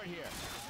scored here.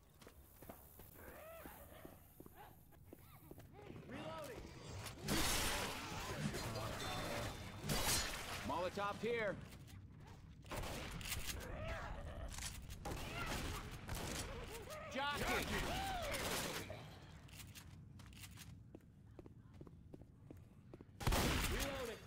Here. Jockey. Reloading.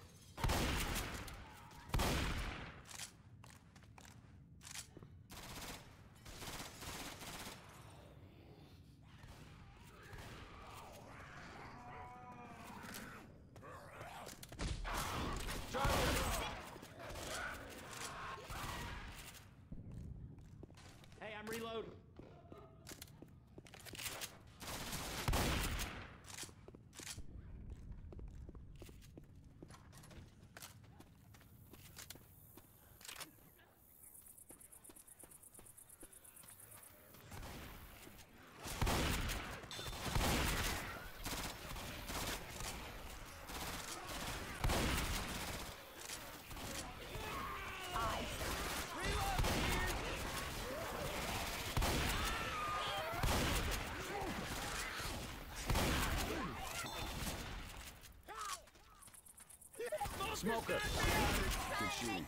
Hey, I'm reloading. Smoker. Good shooting.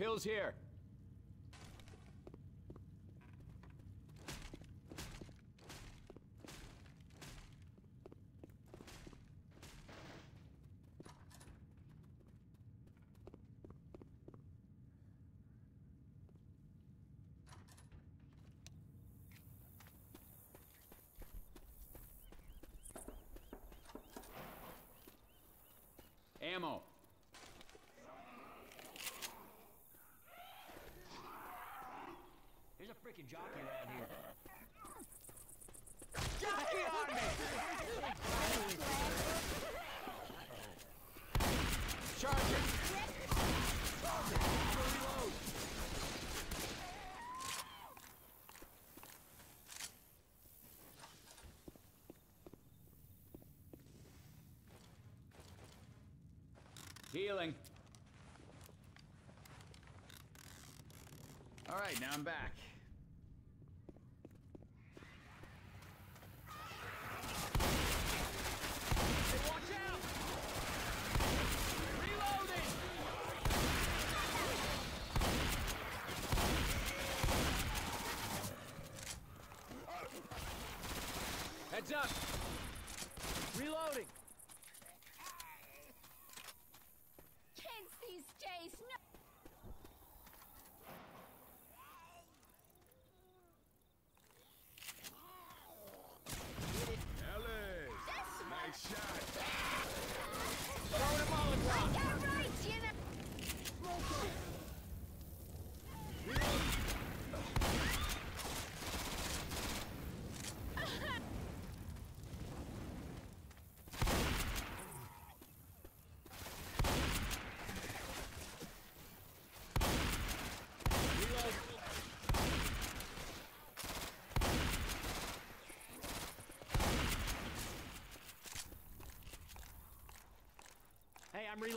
Pills here. Ammo. Freaking jockey around here. Jockey on me! Charger! Healing. All right, now I'm back.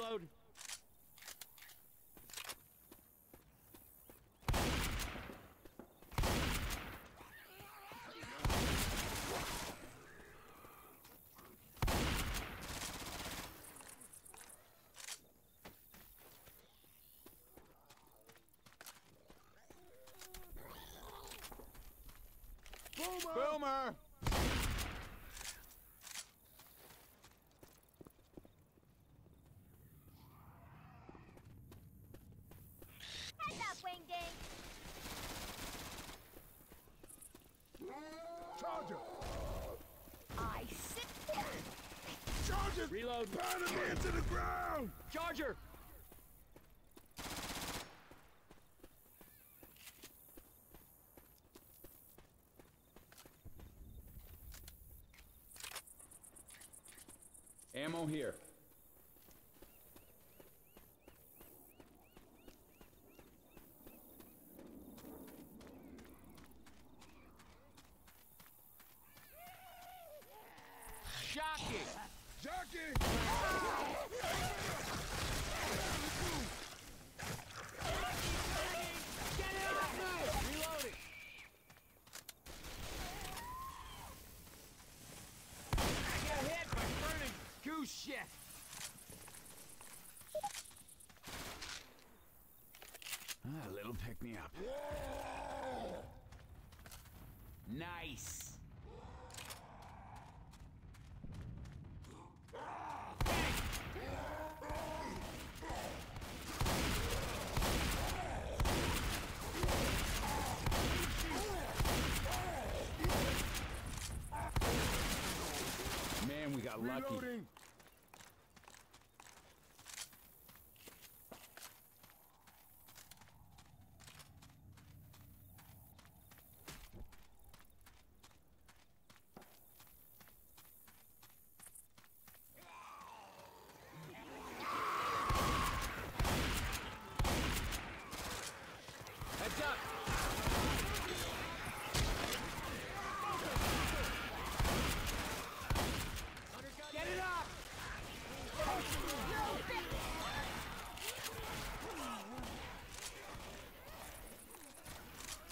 Hey, I'm. Boomer! Charger! I sit Charger! Reload. Pound him into the ground! Charger! Ammo here. Shocking! Jockey! Get it off me! Reloading! I got hit by burning goose shit! Ah, a little pick me up. Nice. Man, we got lucky. Reloading! Heads up. Get it up!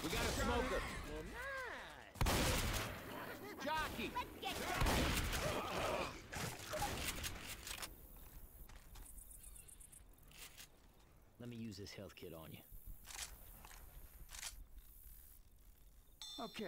We got a smoker. Jockey! Let's get Let me use this health kit on you. Okay.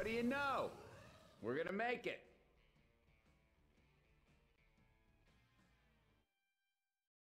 What do you know? We're gonna make it.